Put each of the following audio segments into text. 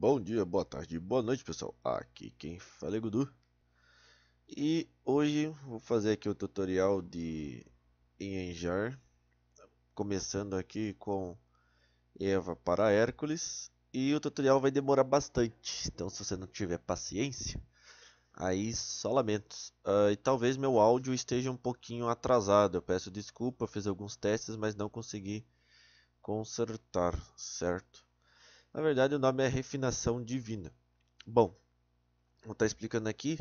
Bom dia, boa tarde, boa noite pessoal, aqui quem fala é Gudu. E hoje vou fazer aqui o tutorial de Enjar Começando aqui com Eva para Hércules. E o tutorial vai demorar bastante, então se você não tiver paciência Aí só lamentos. Uh, E talvez meu áudio esteja um pouquinho atrasado, eu peço desculpa, fiz alguns testes mas não consegui consertar, certo? Na verdade, o nome é refinação divina. Bom, vou estar explicando aqui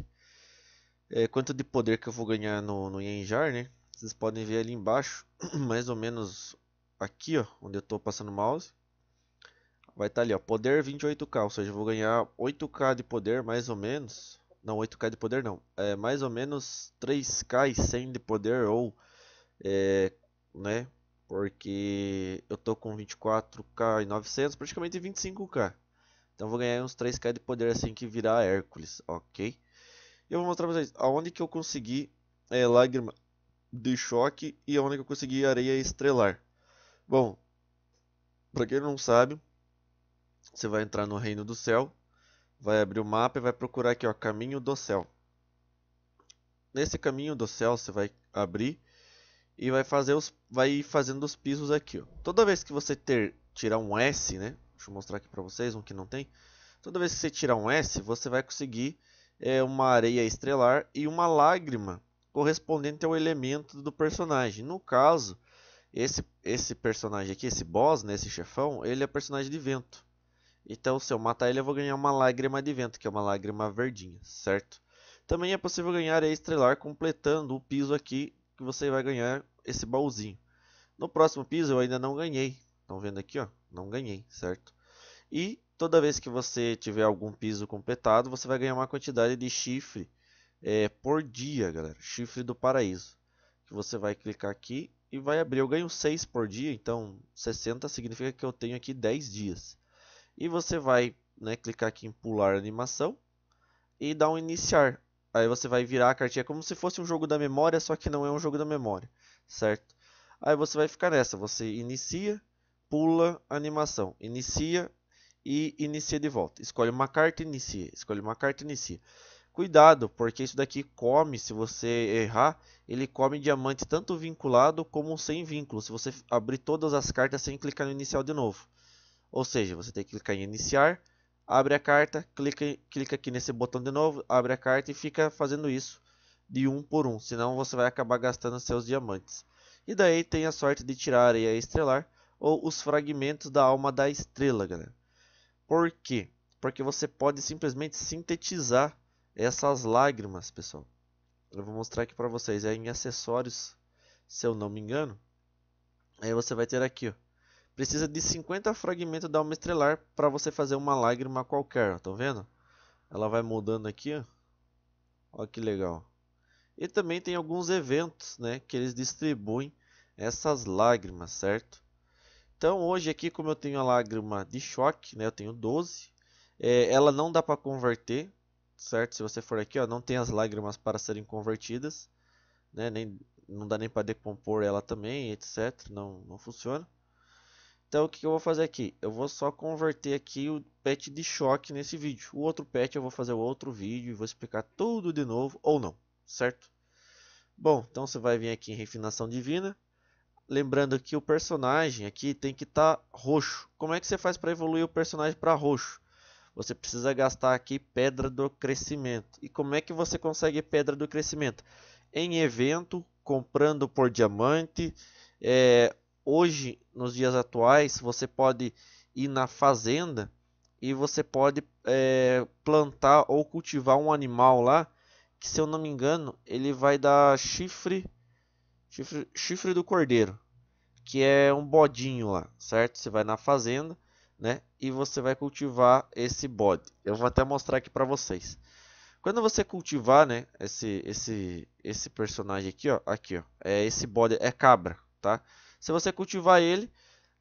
é, quanto de poder que eu vou ganhar no, no Yenjar, né? Vocês podem ver ali embaixo, mais ou menos aqui, ó, onde eu estou passando o mouse. Vai estar ali, ó, poder 28k, ou seja, eu vou ganhar 8k de poder, mais ou menos. Não, 8k de poder não, é mais ou menos 3k e 100 de poder, ou, é, né, porque eu tô com 24k e 900, praticamente 25k. Então vou ganhar uns 3k de poder assim que virar Hércules, ok? E eu vou mostrar pra vocês aonde que eu consegui é, lágrima de choque e aonde que eu consegui areia estrelar. Bom, pra quem não sabe, você vai entrar no Reino do Céu, vai abrir o mapa e vai procurar aqui, ó, Caminho do Céu. Nesse Caminho do Céu você vai abrir e vai fazer os vai fazendo os pisos aqui, ó. Toda vez que você ter tirar um S, né? Deixa eu mostrar aqui para vocês um que não tem. Toda vez que você tirar um S, você vai conseguir é, uma areia estrelar e uma lágrima correspondente ao elemento do personagem. No caso, esse esse personagem aqui, esse boss, né, esse chefão, ele é personagem de vento. Então, se eu matar ele, eu vou ganhar uma lágrima de vento, que é uma lágrima verdinha, certo? Também é possível ganhar areia estrelar completando o piso aqui que você vai ganhar esse baúzinho. No próximo piso eu ainda não ganhei. Estão vendo aqui, ó? Não ganhei, certo? E toda vez que você tiver algum piso completado, você vai ganhar uma quantidade de chifre é, por dia, galera. Chifre do paraíso. Que você vai clicar aqui e vai abrir. Eu ganho 6 por dia, então 60 significa que eu tenho aqui 10 dias. E você vai né, clicar aqui em pular animação e dar um iniciar. Aí você vai virar a cartinha como se fosse um jogo da memória, só que não é um jogo da memória, certo? Aí você vai ficar nessa, você inicia, pula animação, inicia e inicia de volta. Escolhe uma carta, inicia, escolhe uma carta, inicia. Cuidado, porque isso daqui come, se você errar, ele come diamante tanto vinculado como sem vínculo. Se você abrir todas as cartas sem clicar no inicial de novo. Ou seja, você tem que clicar em iniciar, abre a carta, clica, clica aqui nesse botão de novo, abre a carta e fica fazendo isso de um por um, senão você vai acabar gastando seus diamantes. E daí tem a sorte de tirar a areia estrelar ou os fragmentos da alma da estrela, galera. Por quê? Porque você pode simplesmente sintetizar essas lágrimas, pessoal. Eu vou mostrar aqui para vocês, é em acessórios, se eu não me engano. Aí você vai ter aqui, ó, Precisa de 50 fragmentos da alma estrelar para você fazer uma lágrima qualquer, estão vendo? Ela vai mudando aqui. Olha que legal. E também tem alguns eventos, né, que eles distribuem essas lágrimas, certo? Então hoje aqui, como eu tenho a lágrima de choque, né, eu tenho 12, é, ela não dá para converter, certo? Se você for aqui, ó, não tem as lágrimas para serem convertidas, né, nem, não dá nem para decompor ela também, etc. Não, não funciona. Então o que eu vou fazer aqui? Eu vou só converter aqui o pet de choque nesse vídeo. O outro pet eu vou fazer outro vídeo e vou explicar tudo de novo ou não, certo? Bom, então você vai vir aqui em refinação divina. Lembrando que o personagem aqui tem que estar tá roxo. Como é que você faz para evoluir o personagem para roxo? Você precisa gastar aqui pedra do crescimento. E como é que você consegue pedra do crescimento? Em evento, comprando por diamante, é, hoje, nos dias atuais, você pode ir na fazenda e você pode é, plantar ou cultivar um animal lá que, se eu não me engano, ele vai dar chifre, chifre, chifre do cordeiro, que é um bodinho lá, certo? Você vai na fazenda, né? E você vai cultivar esse bode. Eu vou até mostrar aqui para vocês. Quando você cultivar, né, esse esse esse personagem aqui, ó, aqui, ó, é esse bode é cabra, tá? Se você cultivar ele,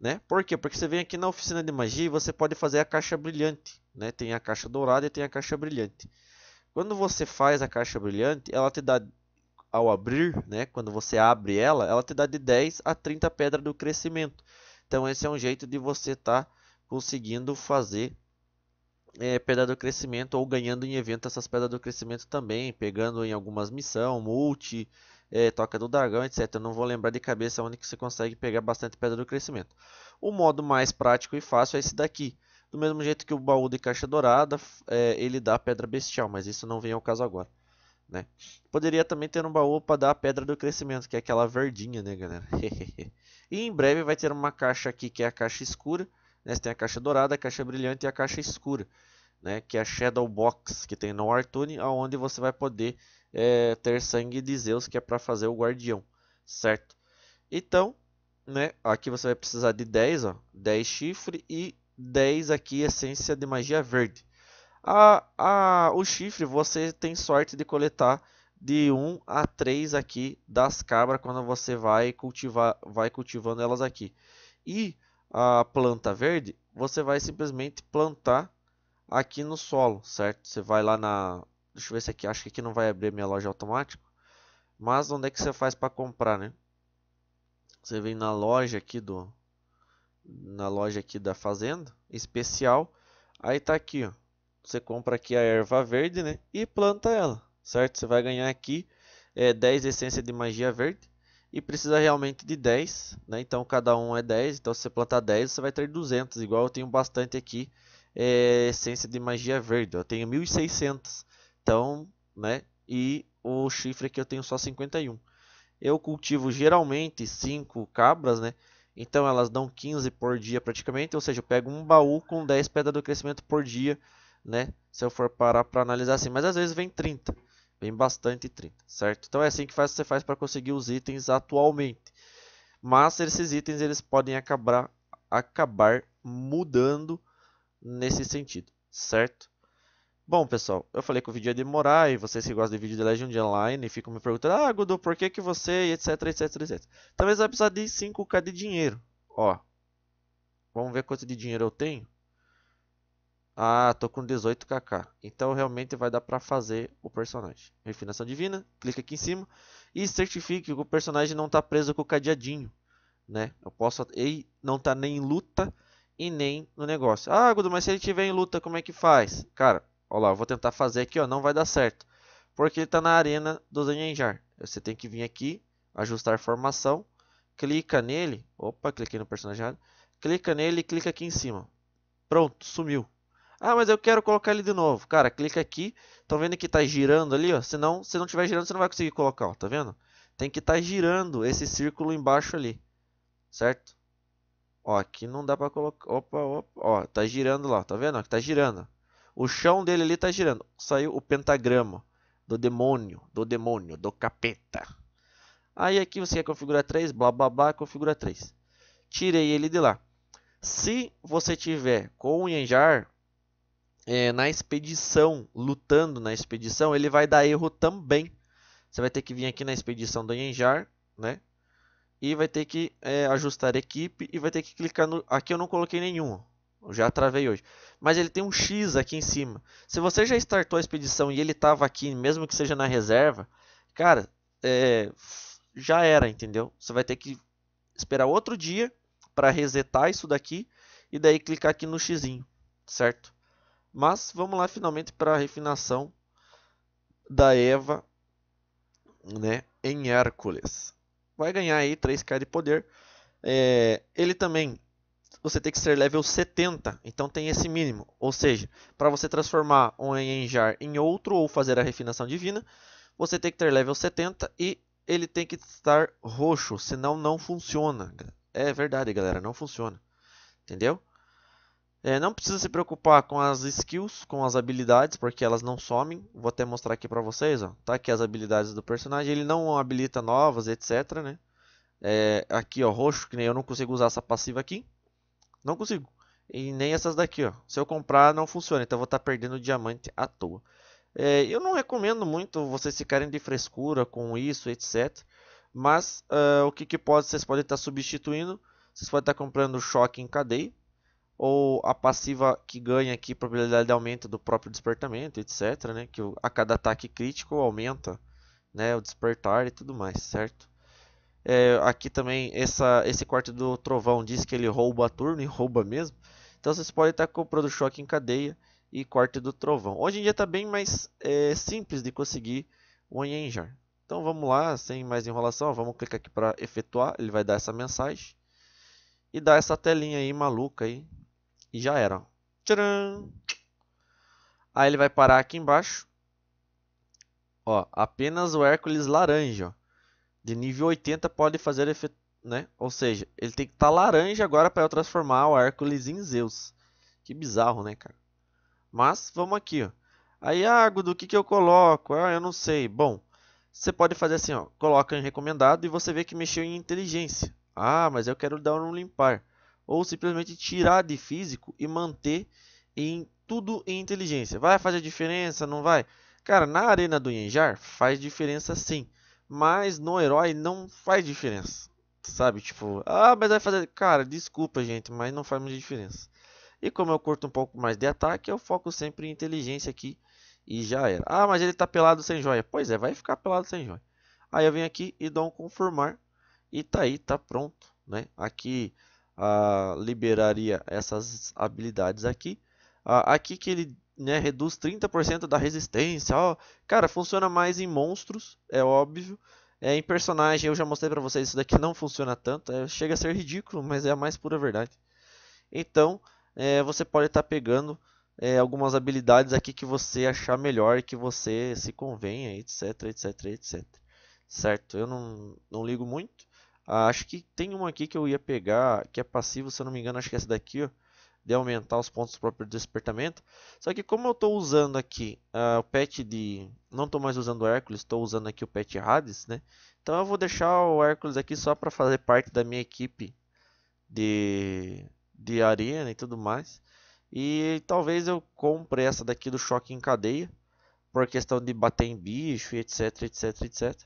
né? Por quê? Porque você vem aqui na oficina de magia e você pode fazer a caixa brilhante, né? Tem a caixa dourada e tem a caixa brilhante. Quando você faz a caixa brilhante, ela te dá ao abrir, né? Quando você abre ela, ela te dá de 10 a 30 pedras do crescimento. Então esse é um jeito de você estar tá conseguindo fazer é, pedra do crescimento ou ganhando em evento essas pedras do crescimento também, pegando em algumas missões, multi, é, toca do dragão, etc. Eu não vou lembrar de cabeça onde que você consegue pegar bastante pedra do crescimento. O modo mais prático e fácil é esse daqui. Do mesmo jeito que o baú de caixa dourada, é, ele dá pedra bestial, mas isso não vem ao caso agora. Né? Poderia também ter um baú para dar a pedra do crescimento, que é aquela verdinha, né, galera? e em breve vai ter uma caixa aqui, que é a caixa escura. Né? Você tem a caixa dourada, a caixa brilhante e a caixa escura, né? que é a Shadow Box, que tem no Artune, onde você vai poder é, ter sangue de Zeus, que é para fazer o guardião, certo? Então, né, aqui você vai precisar de 10, ó, 10 chifre e 10 aqui essência de magia verde. A, a, o chifre você tem sorte de coletar de 1 a 3 aqui das cabras quando você vai cultivar, vai cultivando elas aqui. E a planta verde você vai simplesmente plantar aqui no solo, certo? Você vai lá na Deixa eu ver se aqui, acho que aqui não vai abrir minha loja automático. Mas onde é que você faz para comprar, né? Você vem na loja aqui do na loja aqui da fazenda, especial, aí tá aqui, ó. Você compra aqui a erva verde, né? E planta ela, certo? Você vai ganhar aqui é, 10 essências de magia verde e precisa realmente de 10, né? Então cada um é 10, então se você plantar 10, você vai ter 200, igual eu tenho bastante aqui é, essência de magia verde, eu tenho 1600. Então, né? E o chifre aqui eu tenho só 51. Eu cultivo geralmente 5 cabras, né? Então elas dão 15 por dia praticamente, ou seja, eu pego um baú com 10 pedras do crescimento por dia, né? Se eu for parar para analisar assim, mas às vezes vem 30, vem bastante 30, certo? Então é assim que faz, você faz para conseguir os itens atualmente. Mas esses itens eles podem acabar, acabar mudando nesse sentido, certo? Bom, pessoal, eu falei que o vídeo ia demorar e vocês que gostam de vídeo de Legend Online ficam me perguntando, ah, Gudu, por que que você, etc, etc, etc. Talvez vai precisar de 5k de dinheiro. Ó, vamos ver quanto de dinheiro eu tenho. Ah, tô com 18kk. Então realmente vai dar pra fazer o personagem. Refinação divina, clica aqui em cima e certifique que o personagem não tá preso com o cadeadinho, né? Eu posso, ele não tá nem em luta e nem no negócio. Ah, Gudu, mas se ele tiver em luta, como é que faz? Cara, Olha lá, eu vou tentar fazer aqui, ó, não vai dar certo. Porque ele está na arena do Zanjanjar. Você tem que vir aqui, ajustar formação, clica nele, opa, cliquei no personagem clica nele e clica aqui em cima. Pronto, sumiu. Ah, mas eu quero colocar ele de novo. Cara, clica aqui, estão vendo que está girando ali, ó. Senão, se não estiver girando, você não vai conseguir colocar, ó, tá vendo? Tem que estar tá girando esse círculo embaixo ali, certo? Ó, aqui não dá para colocar, opa, opa, ó, tá girando lá, tá vendo? Tá girando. O chão dele ali está girando. Saiu o pentagrama do demônio, do demônio, do capeta. Aí aqui você quer configurar 3, blá blá blá, configura 3. Tirei ele de lá. Se você tiver com o Yanjar é, na expedição, lutando na expedição, ele vai dar erro também. Você vai ter que vir aqui na expedição do Yanjar, né? E vai ter que é, ajustar equipe e vai ter que clicar no... Aqui eu não coloquei nenhum. Eu já travei hoje. Mas ele tem um X aqui em cima. Se você já startou a expedição e ele estava aqui, mesmo que seja na reserva, cara, é, já era, entendeu? Você vai ter que esperar outro dia para resetar isso daqui e daí clicar aqui no X, certo? Mas vamos lá finalmente para a refinação da Eva, né, em Hércules. Vai ganhar aí 3k de poder. É, ele também você tem que ser level 70, então tem esse mínimo. Ou seja, para você transformar um Enjar em outro ou fazer a refinação divina, você tem que ter level 70 e ele tem que estar roxo, senão não funciona. É verdade, galera, não funciona. Entendeu? É, não precisa se preocupar com as skills, com as habilidades, porque elas não somem. Vou até mostrar aqui para vocês. Ó. Tá aqui as habilidades do personagem. Ele não habilita novas, etc. Né? É, aqui, ó, roxo, que nem eu não consigo usar essa passiva aqui. Não consigo. E nem essas daqui, ó. Se eu comprar, não funciona. Então eu vou estar tá perdendo diamante à toa. É, eu não recomendo muito vocês ficarem de frescura com isso, etc. Mas uh, o que, que pode, vocês podem estar tá substituindo. Vocês podem estar tá comprando choque em cadeia. Ou a passiva que ganha aqui probabilidade de aumento do próprio despertamento, etc. Né? Que a cada ataque crítico aumenta né, o despertar e tudo mais, certo? É, aqui também, essa, esse corte do trovão diz que ele rouba a turno e rouba mesmo. Então vocês podem estar comprando choque em cadeia e corte do trovão. Hoje em dia está bem mais é, simples de conseguir o Enjar. Então vamos lá, sem mais enrolação, vamos clicar aqui para efetuar, ele vai dar essa mensagem e dar essa telinha aí maluca aí e já era. Tcharam! Aí ele vai parar aqui embaixo. Ó, apenas o Hércules laranja, de nível 80 pode fazer efeito, né? Ou seja, ele tem que estar tá laranja agora para eu transformar o Hércules em Zeus. Que bizarro, né, cara? Mas vamos aqui, ó. Aí, ah, do que que eu coloco? Ah, eu não sei. Bom, você pode fazer assim, ó, coloca em recomendado e você vê que mexeu em inteligência. Ah, mas eu quero dar um limpar. Ou simplesmente tirar de físico e manter em tudo em inteligência. Vai fazer diferença? Não vai? Cara, na arena do Yenjar faz diferença sim. Mas no herói não faz diferença. Sabe? Tipo, ah, mas vai fazer. Cara, desculpa, gente, mas não faz muita diferença. E como eu curto um pouco mais de ataque, eu foco sempre em inteligência aqui e já era. Ah, mas ele está pelado sem joia. Pois é, vai ficar pelado sem joia. Aí eu venho aqui e dou um confirmar e tá aí, tá pronto, né? Aqui ah, liberaria essas habilidades aqui. Ah, aqui que ele né, reduz 30% da resistência. Ó, cara, funciona mais em monstros, é óbvio. É, em personagem eu já mostrei para vocês isso daqui não funciona tanto. É, chega a ser ridículo, mas é a mais pura verdade. Então é, você pode estar tá pegando é, algumas habilidades aqui que você achar melhor, que você se convenha, etc, etc, etc. Certo? Eu não, não ligo muito. Ah, acho que tem uma aqui que eu ia pegar, que é passivo, se eu não me engano, acho que é essa daqui, ó, de aumentar os pontos próprios de despertamento. Só que como eu estou usando aqui uh, o pet de... Não estou mais usando o Hércules, estou usando aqui o pet Hades, né? Então eu vou deixar o Hércules aqui só para fazer parte da minha equipe de, de arena e tudo mais. E talvez eu compre essa daqui do choque em cadeia. Por questão de bater em bicho e etc, etc, etc.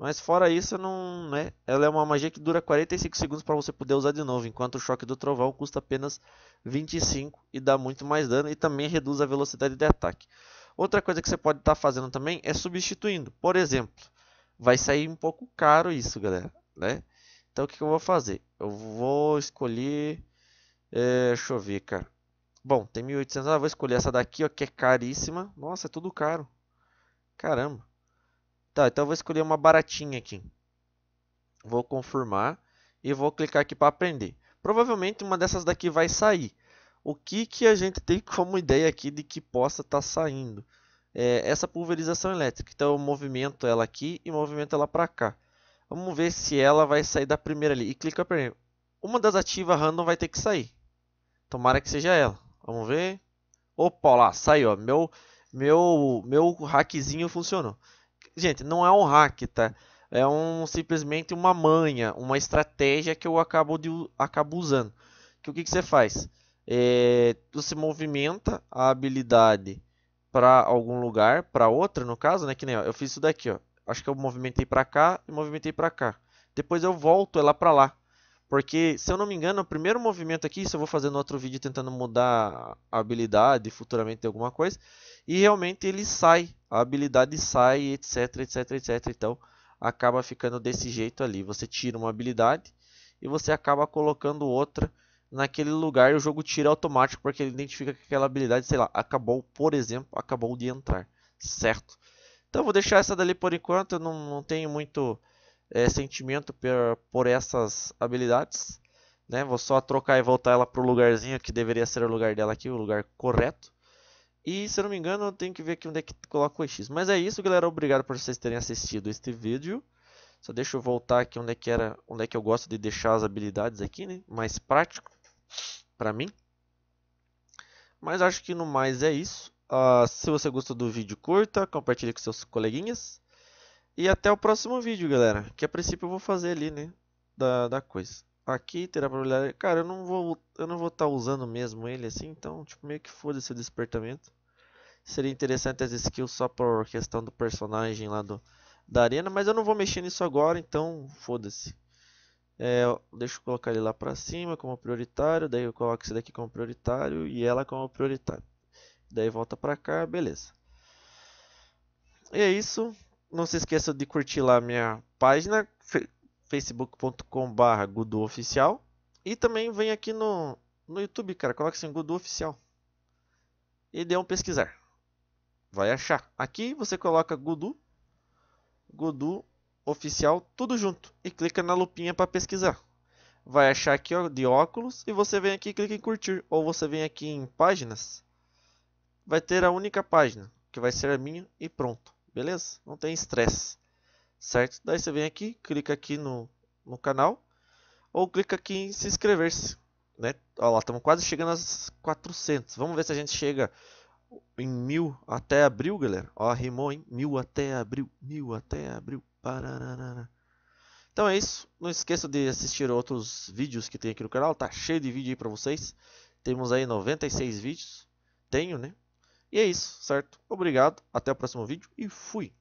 Mas fora isso, não, né? Ela é uma magia que dura 45 segundos para você poder usar de novo, enquanto o choque do trovão custa apenas 25 e dá muito mais dano e também reduz a velocidade de ataque. Outra coisa que você pode estar tá fazendo também é substituindo. Por exemplo, vai sair um pouco caro isso, galera, né? Então o que, que eu vou fazer? Eu vou escolher, é, deixa eu ver, cara. Bom, tem 1.800. Ah, vou escolher essa daqui, ó, que é caríssima. Nossa, é tudo caro. Caramba. Tá, então eu vou escolher uma baratinha aqui. Vou confirmar e vou clicar aqui para aprender. Provavelmente uma dessas daqui vai sair. O que, que a gente tem como ideia aqui de que possa estar tá saindo? É essa pulverização elétrica. Então eu movimento ela aqui e movimento ela para cá. Vamos ver se ela vai sair da primeira ali. E clica para Uma das ativas random vai ter que sair. Tomara que seja ela. Vamos ver. Opa, lá, saiu. Meu, meu, meu hackzinho funcionou. Gente, não é um hack, tá? É um, simplesmente uma manha, uma estratégia que eu acabo, de, acabo usando. Que o que, que você faz? É, você movimenta a habilidade para algum lugar, para outra, no caso, né? Que nem ó, eu fiz isso daqui, ó. Acho que eu movimentei para cá e movimentei para cá. Depois eu volto ela para lá. Porque, se eu não me engano, o primeiro movimento aqui, isso eu vou fazer no outro vídeo tentando mudar a habilidade futuramente alguma coisa. E realmente ele sai, a habilidade sai, etc, etc, etc. Então, acaba ficando desse jeito ali. Você tira uma habilidade e você acaba colocando outra naquele lugar e o jogo tira automático porque ele identifica que aquela habilidade, sei lá, acabou, por exemplo, acabou de entrar, certo? Então, vou deixar essa dali por enquanto, eu não, não tenho muito é, sentimento por, por essas habilidades. Né? Vou só trocar e voltar ela para o lugarzinho que deveria ser o lugar dela aqui, o lugar correto. E se eu não me engano, eu tenho que ver aqui onde é que coloca o X. Mas é isso, galera. Obrigado por vocês terem assistido este vídeo. Só deixa eu voltar aqui onde é que era, onde é que eu gosto de deixar as habilidades aqui, né? Mais prático para mim. Mas acho que no mais é isso. Uh, se você gostou do vídeo, curta, compartilhe com seus coleguinhas. E até o próximo vídeo, galera. Que a princípio eu vou fazer ali, né? Da, da coisa. Aqui terá olhar. Cara, eu não vou eu não vou estar tá usando mesmo ele assim, então tipo meio que foda-se o despertamento. Seria interessante as skills só por questão do personagem lá do da arena, mas eu não vou mexer nisso agora, então foda-se. É, deixa eu colocar ele lá pra cima como prioritário, daí eu coloco esse daqui como prioritário e ela como prioritário. Daí volta pra cá, beleza. E é isso. Não se esqueça de curtir lá minha página, facebook.com.br Oficial. E também vem aqui no, no YouTube, cara. Coloca assim, Gudu Oficial. e dê um pesquisar. Vai achar. Aqui você coloca Gudu, Gudu oficial, tudo junto e clica na lupinha para pesquisar. Vai achar aqui ó, de óculos e você vem aqui e clica em curtir. Ou você vem aqui em páginas, vai ter a única página, que vai ser a minha e pronto. Beleza? Não tem estresse. Certo? Daí você vem aqui, clica aqui no, no canal ou clica aqui em se inscrever-se. Né? Olha lá, estamos quase chegando às 400. Vamos ver se a gente chega em mil até abril, galera. Ó, rimou, hein? Mil até abril, mil até abril. Pararara. Então é isso. Não esqueça de assistir outros vídeos que tem aqui no canal. Tá cheio de vídeo aí para vocês. Temos aí 96 vídeos. Tenho, né? E é isso, certo? Obrigado. Até o próximo vídeo e fui.